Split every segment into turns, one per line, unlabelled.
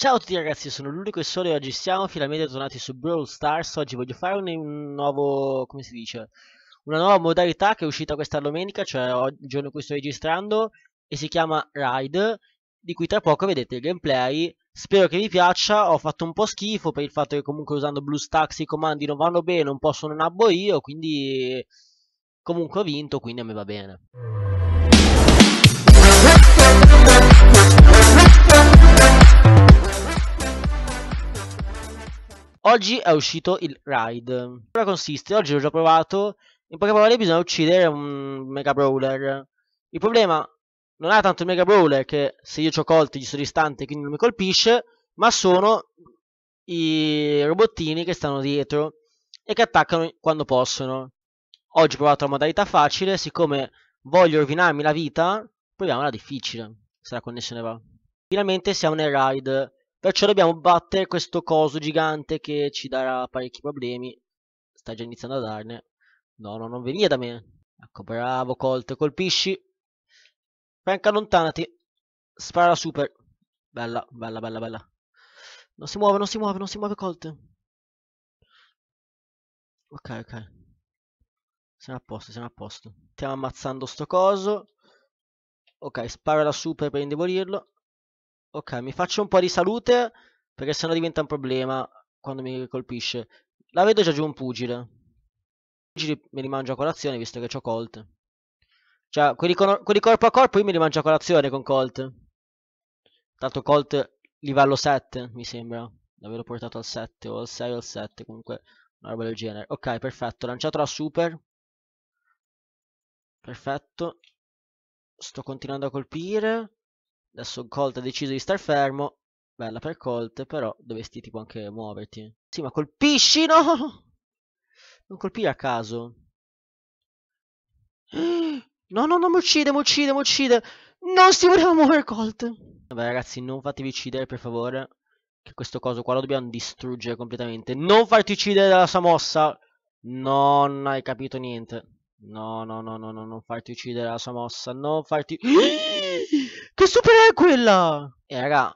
Ciao a tutti ragazzi, sono l'unico e solo e oggi siamo finalmente tornati su Brawl Stars. Oggi voglio fare un, un nuovo, come si dice, una nuova modalità che è uscita questa domenica, cioè il giorno in cui sto registrando, e si chiama Ride, di cui tra poco vedete il gameplay. Spero che vi piaccia, ho fatto un po' schifo per il fatto che comunque usando BlueStacks i comandi non vanno bene, un po' sono un abbo io, quindi comunque ho vinto, quindi a me va bene. Oggi è uscito il Ride. Cosa consiste? Oggi l'ho già provato. In poche parole bisogna uccidere un Mega Brawler. Il problema non è tanto il Mega Brawler che se io ho colti gli sto distante quindi non mi colpisce, ma sono i robottini che stanno dietro e che attaccano quando possono. Oggi ho provato la modalità facile, siccome voglio rovinarmi la vita, proviamo la difficile, se la connessione va. Finalmente siamo nel ride. Perciò dobbiamo battere questo coso gigante che ci darà parecchi problemi. Sta già iniziando a darne. No, no, non venire da me. Ecco, bravo Colt, colpisci. Frank, allontanati. Spara super. Bella, bella, bella, bella. Non si muove, non si muove, non si muove Colt. Ok, ok. Siamo a posto, siamo a posto. Stiamo ammazzando sto coso. Ok, spara la super per indebolirlo. Ok, mi faccio un po' di salute perché sennò diventa un problema quando mi colpisce. La vedo già giù un pugile. Pugili me li mangio a colazione visto che ho Colt. Cioè, quelli, con, quelli corpo a corpo io me li mangio a colazione con Colt. Tanto Colt livello 7 mi sembra. L'avevo portato al 7 o al 6 o al 7 comunque una roba del genere. Ok, perfetto. Lanciato la super. Perfetto. Sto continuando a colpire. Adesso Colt ha deciso di star fermo. Bella per Colt, però dovresti tipo anche muoverti. Sì, ma colpisci, no! Non colpire a caso. No, no, no, mi uccide, mi uccide, mi uccide. Non si voleva muovere Colt. Vabbè, ragazzi, non fatevi uccidere, per favore. Che questo coso qua lo dobbiamo distruggere completamente. Non farti uccidere dalla sua mossa. Non hai capito niente. No, no, no, no, no, non farti uccidere dalla sua mossa. Non farti... È quella? Eh, raga.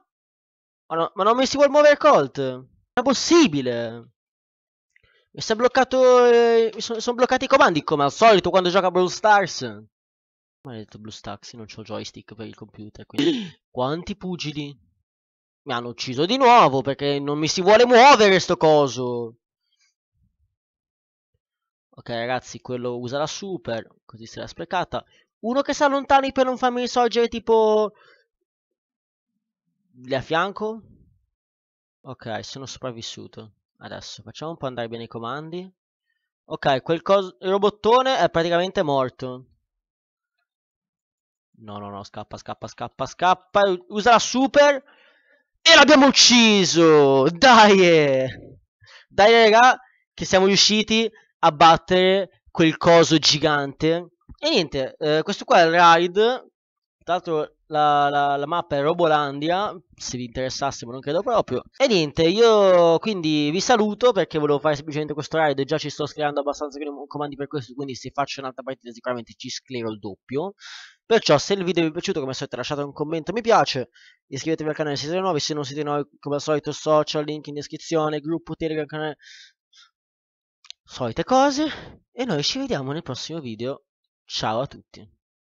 Ma, no, ma non mi si vuole muovere Colt? Non è possibile. Mi si è bloccato... Eh, mi sono, sono, bloccati i comandi come al solito quando gioca Brawl Stars. Maledetto BlueStacks, non c'ho joystick per il computer, quindi... Quanti pugili? Mi hanno ucciso di nuovo perché non mi si vuole muovere sto coso. Ok ragazzi, quello usa la super, così se l'ha sprecata. Uno che si allontani per non farmi risorgere tipo... Lì a fianco? Ok, sono sopravvissuto. Adesso facciamo un po' andare bene i comandi. Ok, quel coso... Il robottone è praticamente morto. No, no, no, scappa, scappa, scappa, scappa. Usa la super. E l'abbiamo ucciso! Dai! Dai, raga, che siamo riusciti a battere quel coso gigante e niente, eh, questo qua è il ride. Tra l'altro la, la, la, mappa è Robolandia, se vi interessasse, ma non credo proprio. E niente, io quindi vi saluto perché volevo fare semplicemente questo ride, già ci sto sclerando abbastanza comandi per questo, quindi se faccio un'altra partita sicuramente ci sclero il doppio. Perciò se il video vi è piaciuto come al solito lasciate un commento mi piace, iscrivetevi al canale se siete nuovi, se non siete nuovi come al solito social, link in descrizione, gruppo Telegram, canale, solite cose. E noi ci vediamo nel prossimo video Ciao a tutti.